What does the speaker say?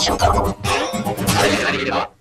しようかと。